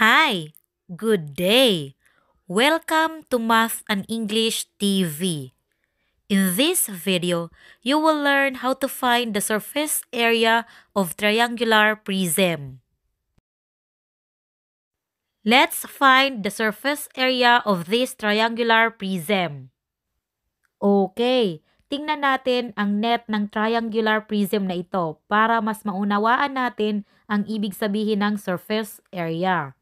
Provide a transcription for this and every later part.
Hi, good day. Welcome to Math and English TV. In this video, you will learn how to find the surface area of triangular prism. Let's find the surface area of this triangular prism. Okay, tingnan natin ang net ng triangular prism na ito para mas maunawaan natin ang ibig sabihin ng surface area.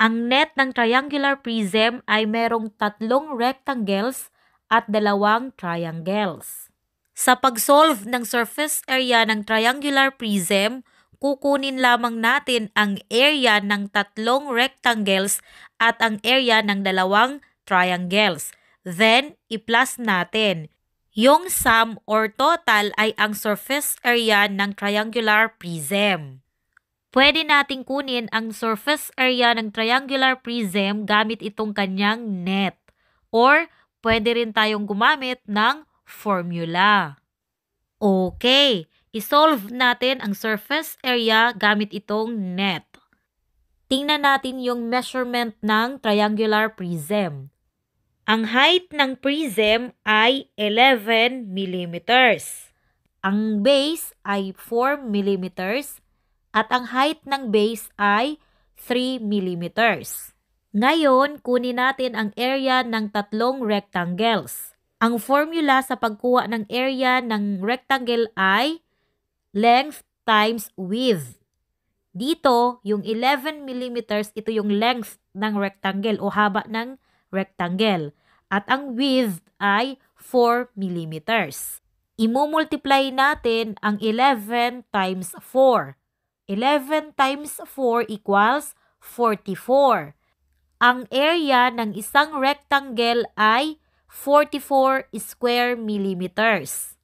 Ang net ng triangular prism ay merong tatlong rectangles at dalawang triangles. Sa pag-solve ng surface area ng triangular prism, kukunin lamang natin ang area ng tatlong rectangles at ang area ng dalawang triangles. Then, i-plus natin. Yung sum or total ay ang surface area ng triangular prism. Pwede nating kunin ang surface area ng triangular prism gamit itong kanyang net. Or pwede rin tayong gumamit ng formula. Okay, isolve natin ang surface area gamit itong net. Tingnan natin yung measurement ng triangular prism. Ang height ng prism ay 11 millimeters. Ang base ay 4 millimeters at ang height ng base ay 3 mm. Ngayon, kunin natin ang area ng tatlong rectangles. Ang formula sa pagkuha ng area ng rectangle ay length times width. Dito, yung 11 mm, ito yung length ng rectangle o haba ng rectangle. At ang width ay 4 mm. Imumultiply natin ang 11 times 4. 11 times 4 equals 44. Ang area ng isang rectangle ay 44 square millimeters.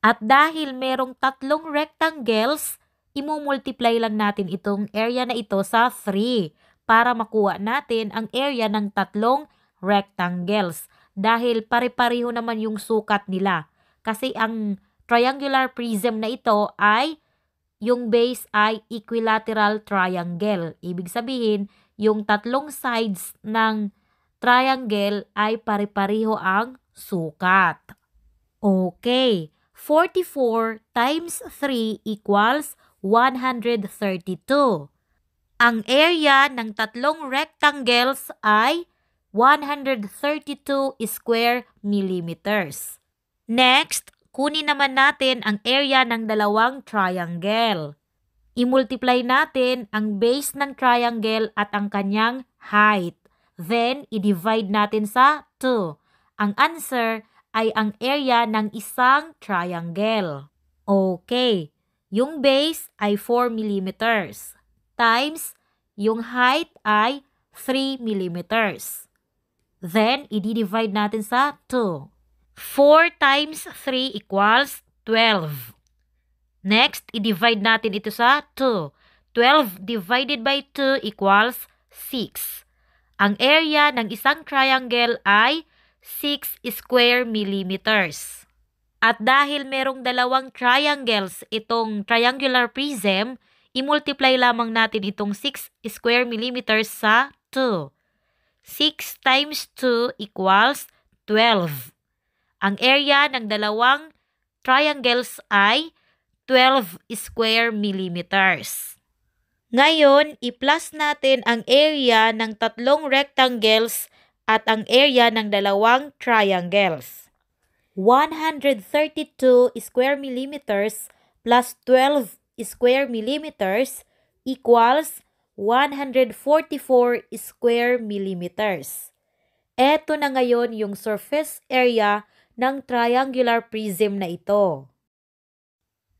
At dahil merong tatlong rectangles, imumultiply lang natin itong area na ito sa 3 para makuha natin ang area ng tatlong rectangles. Dahil pare-pareho naman yung sukat nila. Kasi ang triangular prism na ito ay yung base ay equilateral triangle. Ibig sabihin, yung tatlong sides ng triangle ay pare-pareho ang sukat. Okay, 44 times 3 equals 132. Ang area ng tatlong rectangles ay 132 square millimeters. Next, Kunin naman natin ang area ng dalawang triangle. I-multiply natin ang base ng triangle at ang kanyang height. Then, i-divide natin sa 2. Ang answer ay ang area ng isang triangle. Okay, yung base ay 4 mm times yung height ay 3 mm. Then, i-divide natin sa 2. 4 times 3 equals 12. Next, i-divide natin ito sa 2. 12 divided by 2 equals 6. Ang area ng isang triangle ay 6 square millimeters. At dahil merong dalawang triangles itong triangular prism, i-multiply lamang natin itong 6 square millimeters sa 2. 6 times 2 equals 12. Ang area ng dalawang triangles ay 12 square millimeters. Ngayon, i-plus natin ang area ng tatlong rectangles at ang area ng dalawang triangles. 132 square millimeters plus 12 square millimeters equals 144 square millimeters. Ito na ngayon yung surface area ng triangular prism na ito.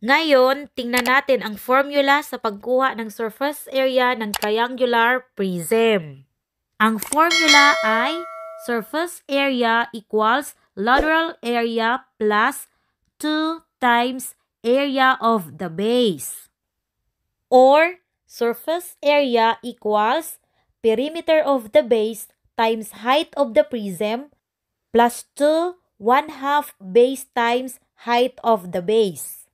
Ngayon, tingnan natin ang formula sa pagkuha ng surface area ng triangular prism. Ang formula ay surface area equals lateral area plus 2 times area of the base. Or surface area equals perimeter of the base times height of the prism plus 2 1 half base times height of the base.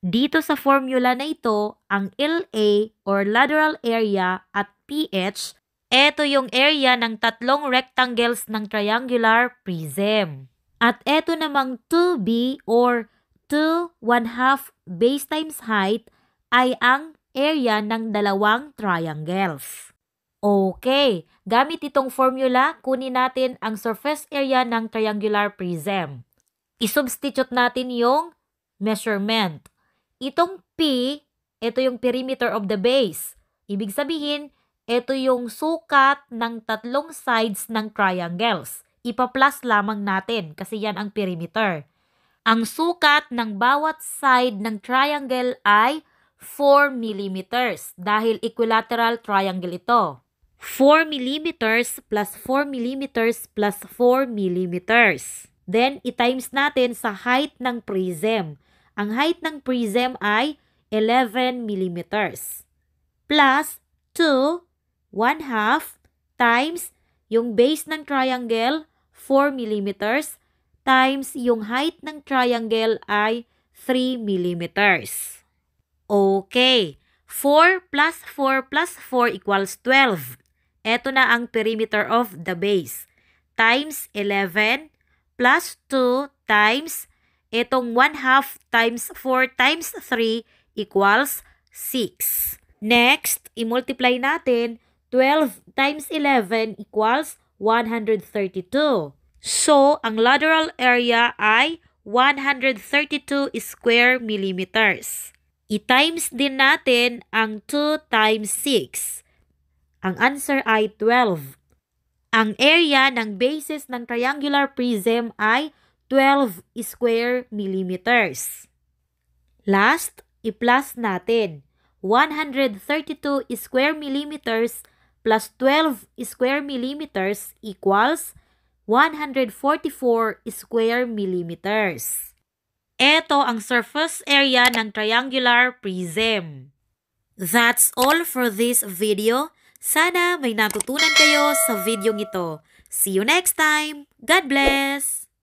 Dito sa formula na ito, ang LA or lateral area at PH, ito yung area ng tatlong rectangles ng triangular prism. At ito namang 2B or 2 1 half base times height ay ang area ng dalawang triangles. Okay, gamit itong formula, kunin natin ang surface area ng triangular prism. I-substitute natin yung measurement. Itong P, ito yung perimeter of the base. Ibig sabihin, ito yung sukat ng tatlong sides ng triangles. Ipa-plus lamang natin kasi yan ang perimeter. Ang sukat ng bawat side ng triangle ay 4 mm dahil equilateral triangle ito. 4 mm plus 4 mm plus 4 mm. Then, i-times natin sa height ng prism. Ang height ng prism ay 11 mm. Plus 2, 1 half, times yung base ng triangle, 4 mm, times yung height ng triangle ay 3 mm. Okay, 4 plus 4 plus 4 equals 12. Ito na ang perimeter of the base. Times 11 plus 2 times itong 1 half times 4 times 3 equals 6. Next, i-multiply natin 12 times 11 equals 132. So, ang lateral area ay 132 square millimeters. I-times din natin ang 2 times 6. Ang answer ay 12. Ang area ng bases ng triangular prism ay 12 square millimeters. Last, i-plus natin. 132 square millimeters plus 12 square millimeters equals 144 square millimeters. Ito ang surface area ng triangular prism. That's all for this video. Sana may natutunan kayo sa video ito. See you next time. God bless!